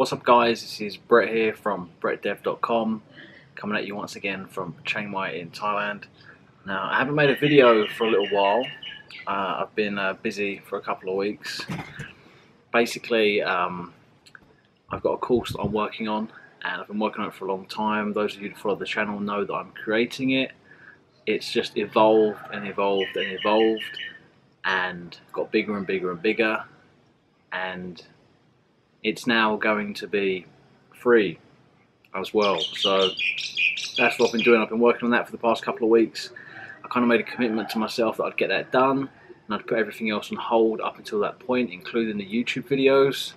What's up guys, this is Brett here from brettdev.com coming at you once again from Chiang Mai in Thailand. Now I haven't made a video for a little while, uh, I've been uh, busy for a couple of weeks. Basically um, I've got a course that I'm working on and I've been working on it for a long time. Those of you who follow the channel know that I'm creating it. It's just evolved and evolved and evolved and got bigger and bigger and bigger and it's now going to be free as well. So that's what I've been doing. I've been working on that for the past couple of weeks. I kind of made a commitment to myself that I'd get that done and I'd put everything else on hold up until that point, including the YouTube videos.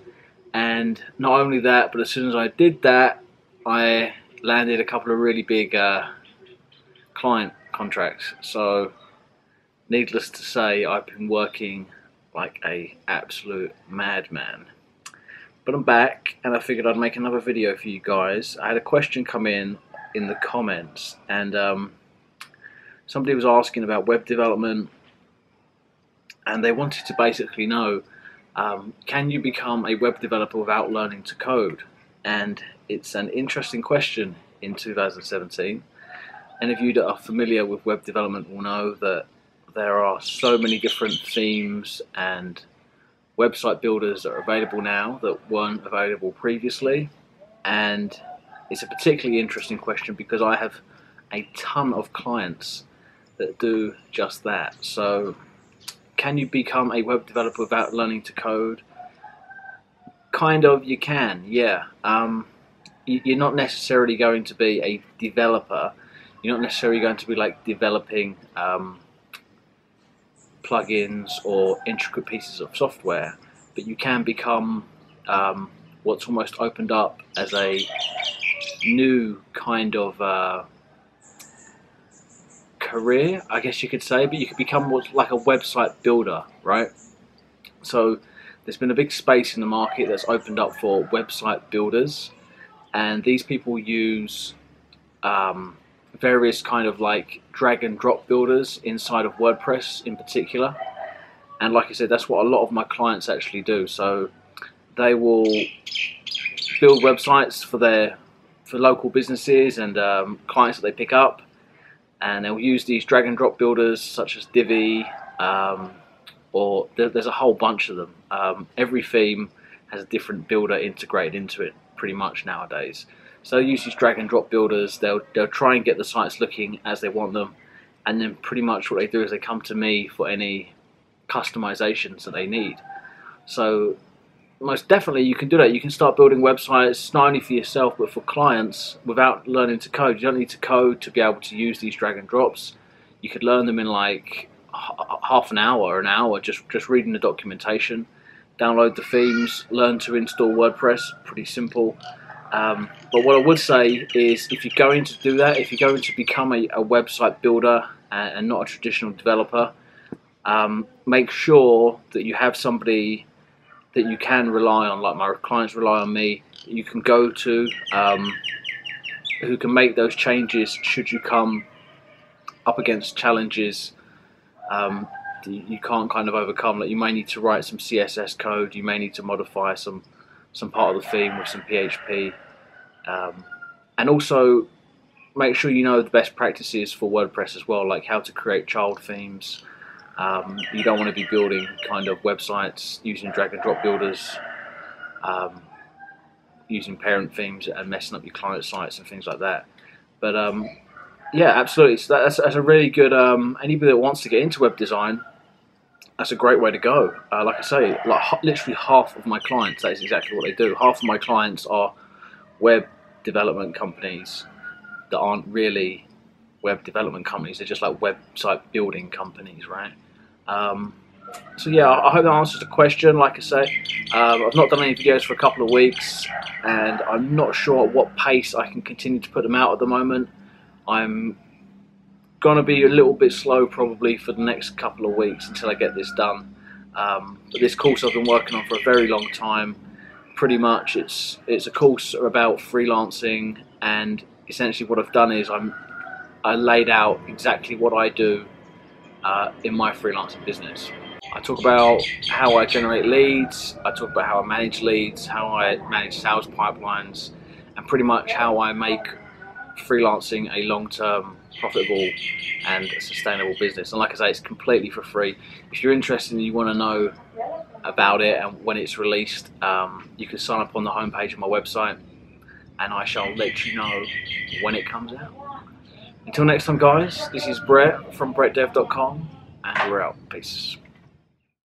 And not only that, but as soon as I did that, I landed a couple of really big uh, client contracts. So needless to say, I've been working like a absolute madman but I'm back and I figured I'd make another video for you guys. I had a question come in in the comments and um, somebody was asking about web development and they wanted to basically know um, can you become a web developer without learning to code? And it's an interesting question in 2017. Any of you that are familiar with web development will know that there are so many different themes and website builders that are available now that weren't available previously. And it's a particularly interesting question because I have a ton of clients that do just that. So can you become a web developer without learning to code? Kind of you can yeah. Um, you're not necessarily going to be a developer. You're not necessarily going to be like developing um, plugins or intricate pieces of software, but you can become um, what's almost opened up as a new kind of uh, career, I guess you could say, but you could become what's like a website builder, right? So there's been a big space in the market that's opened up for website builders, and these people use um, various kind of like drag and drop builders inside of WordPress in particular. And like I said, that's what a lot of my clients actually do. So they will build websites for their for local businesses and um, clients that they pick up, and they'll use these drag and drop builders such as Divi, um, or there, there's a whole bunch of them. Um, every theme has a different builder integrated into it, pretty much nowadays. So they use these drag and drop builders. They'll they'll try and get the sites looking as they want them, and then pretty much what they do is they come to me for any customizations that they need. So most definitely you can do that. You can start building websites not only for yourself but for clients without learning to code. You don't need to code to be able to use these drag and drops. You could learn them in like half an hour or an hour just just reading the documentation. Download the themes, learn to install WordPress, pretty simple. Um, but what I would say is if you're going to do that, if you're going to become a, a website builder and, and, not a traditional developer, um, make sure that you have somebody that you can rely on, like my clients rely on me, you can go to, um, who can make those changes should you come up against challenges um, you can't kind of overcome. Like you may need to write some CSS code, you may need to modify some some part of the theme with some PHP. Um, and also make sure you know the best practices for WordPress as well, like how to create child themes. Um, you don't want to be building kind of websites using drag and drop builders, um, using parent themes and messing up your client sites and things like that. But um, yeah, absolutely. So that's, that's a really good. Um, anybody that wants to get into web design, that's a great way to go. Uh, like I say, like literally half of my clients, that is exactly what they do. Half of my clients are web development companies that aren't really web development companies. They're just like website building companies, right? Um, so yeah, I hope that answers the question. Like I say, um, I've not done any videos for a couple of weeks, and I'm not sure at what pace I can continue to put them out at the moment. I'm going to be a little bit slow probably for the next couple of weeks until I get this done. Um, but this course I've been working on for a very long time pretty much it's it's a course about freelancing and essentially what I've done is I'm I laid out exactly what I do uh, in my freelancing business. I talk about how I generate leads, I talk about how I manage leads, how I manage sales pipelines, and pretty much how I make freelancing a long-term profitable and sustainable business. And like I say, it's completely for free. If you're interested and you want to know about it and when it's released, um, you can sign up on the homepage of my website and I shall let you know when it comes out. Until next time, guys, this is Brett from BrettDev.com and we're out. Peace.